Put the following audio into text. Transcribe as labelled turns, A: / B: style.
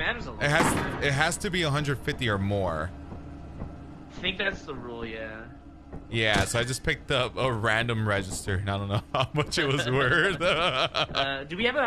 A: a lot.
B: It has it has to be 150 or more.
A: I think that's the rule, yeah.
B: Yeah, so I just picked up a random register and I don't know how much it was worth.
A: Uh, do we have a